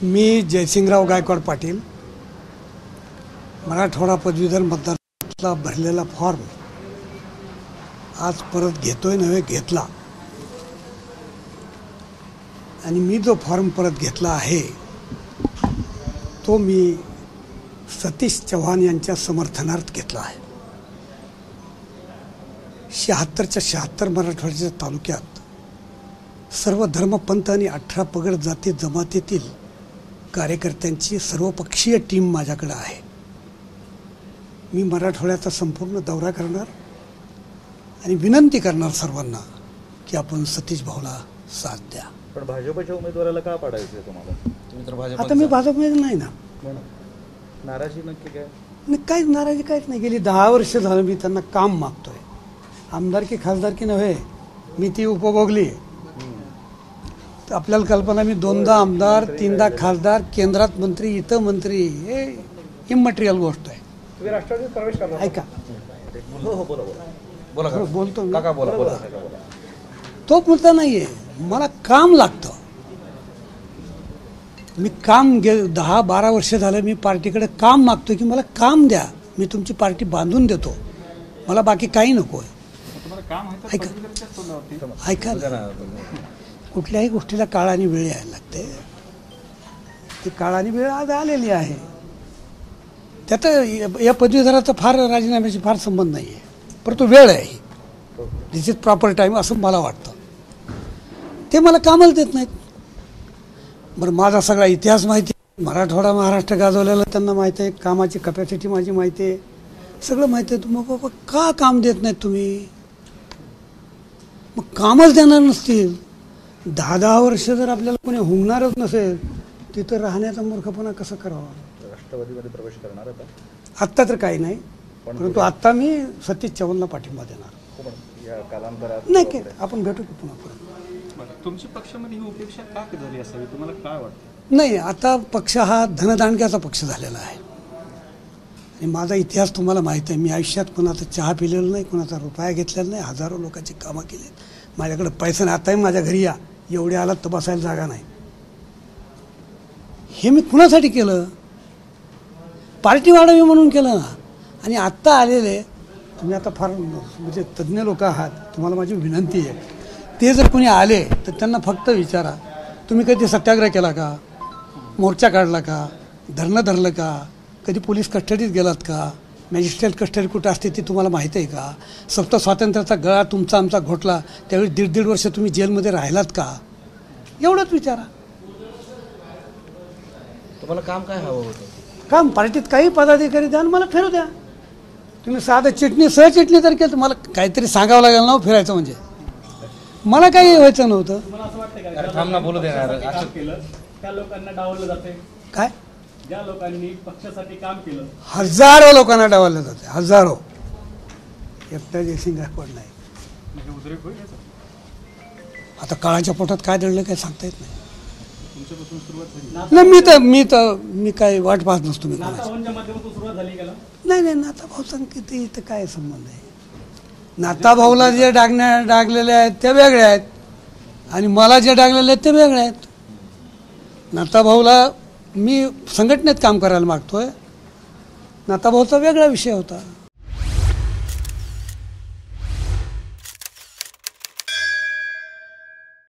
मी जयसिंगराव गायकवाड पाटील मराठवाडा पदवीधर मतदारला भरलेला फॉर्म आज परत घेतोय नव्हे घेतला. आणि मी जो फॉर्म परत घेतला आहे तो मी सतीश चव्हाण यांच्या समर्थनार्थ घेतला आहे. शहात्तरच्या शहात्तर मराठवाड्याच्या तालुक्यात सर्व धर्मपंथ आणि अठरा पगड जाती जमातीतील कार्यकर्त्यांची सर्वपक्षीय टीम माझ्याकडे आहे. मी मराठवाड्याचा संपूर्ण दौरा करणार आणि विनंती करणार सर्वांना की आपण सतीश भाऊला साथ द्या. पण भाजपच्या उमेदवाराला का पाडायचं तुम्हाला? तुम्ही तर भाजप आता मी भाजपमध्ये नाही ना. नाराजी नक्की काय? काहीच नाराजी काहीच नाही. गेली दहा वर्ष झालं मी त्यांना काम मागतोय. आमदारकी खासदारकी नव्हे मी ती उपभोगली. आपल्याला कल्पना मी दोनदा आमदार तीनदा खासदार केंद्रात मंत्री इथं मंत्री हे इमटेरियल गोष्ट आहे. ऐका. हो हो बोला बोला. बोला खरं बोलतो तो मुद्दा नाहीये. मला काम लागतं. मी काम गे दहा बारा वर्ष झालं मी पार्टीकडे काम मागतो की मला काम द्या. मी तुमची पार्टी बांधून देतो. मला बाकी काही नको आहे ऐका. ऐका. कुठल्याही गोष्टीला काळ आणि वेळ यायला लागते. ती काळ आणि वेळ आज आलेली आहे. त्यात या- या पदवीधराचा फार राजीनाम्याशी फार संबंध नाही आहे परंतु वेळ आहे. दिस इज प्रॉपर टाईम असं मला वाटतं. ते मला कामाला देत नाहीत. बरं माझा सगळा इतिहास माहिती आहे. मराठवाडा महाराष्ट्र गाजवलेला त्यांना माहिती आहे. कामाची कपॅसिटी माझी माहिती आहे. सगळं माहिती आहे. मग बाबा का काम देत नाहीत तुम्ही? मग कामच देणार नसतील. दहा दहा वर्ष जर आपल्याला कोणी हुंगणारच नसेल तिथं राहण्याचा मूर्खपणा कसं करावा? राष्ट्रवादीमध्ये प्रवेश करणार आता? आत्ता तर काही नाही. परंतु आत्ता मी सतीश चव्हाणला पाठिंबा देणार. हो नाही काय आपण भेटू की पुन्हा परत. बरं तुमची पक्षामध्ये ही उपेक्षा का झाली असावी? तुम्हाला काय वाटतं? नाही आता पक्ष हा धनदांडक्याचा पक्ष झालेला आहे. आणि माझा इतिहास तुम्हाला माहीत आहे. मी आयुष्यात कोणाचा चहा पिलेला नाही कोणाचा रुपया घेतलेला नाही हजारो लोकांची कामं केली माझ्याकडे पैसा नाही आताही माझ्या घरी या. एवढे आलात तर बसायला जागा नाही. हे मी कुणासाठी केलं? पार्टी वाढावी म्हणून केलं ना. आणि आत्ता आलेले तुम्ही आता फार म्हणजे तज्ज्ञ लोक आहात तुम्हाला माझी विनंती आहे. ते जर कोणी आले तर त्यांना फक्त विचारा. तुम्ही कधी सत्याग्रह केला का? मोर्चा काढला का? धरणं धरलं का? कधी पोलीस कस्टडीत गेलात का? मॅजिस्ट्रेट कस्टडी कुठं असते ती तुम्हाला माहीत आहे का? सप्त स्वातंत्र्याचा गळा तुमचा आमचा घोटला. त्यावेळी दीड दीड वर्ष तुम्ही जेलमध्ये राहिलात का? एवढंच विचारा. तुम्हाला काम काय हवं होतं? काम पार्टीत काही पदाधिकारी द्या आणि मला फिरू द्या. तुम्ही साधं चिटणी सहचिटणी तर केलं. तर मला काहीतरी सांगावं लागेल ना हो फिरायचं म्हणजे? मला काही व्हायचं नव्हतं. अरे थांब ना बोलू देणार काम केलं. त्या लोकांना डावललं जाते काय? ज्या लोकांनी पक्षासाठी काम केलं हजारो लोकांना डावललं जाते हजारो. एकटा जयसिंग गायकवाड नाही. म्हणजे उद्रेक होईल याचा? आता काळाच्या पोटात काय दडलं काय सांगता येत नाही. तुमच्यापासून सुरुवात झाली. नाही मी तर मी तर मी काय वाट पाहत नसतो मी कोणाची. नातावांच्या माध्यमातून सुरुवात झाली गेला नाही नाही नाता भाऊ सांग किती इथं काय संबंध आहे? नाता भाऊला जे डागण्या डागलेले आहेत ते वेगळे आहेत. आणि मला जे डागलेले आहेत ते वेगळे आहेत. नाता भाऊला मी संघटनेत काम करायला मागतोय. आहे नाताभाऊचा वेगळा विषय होता.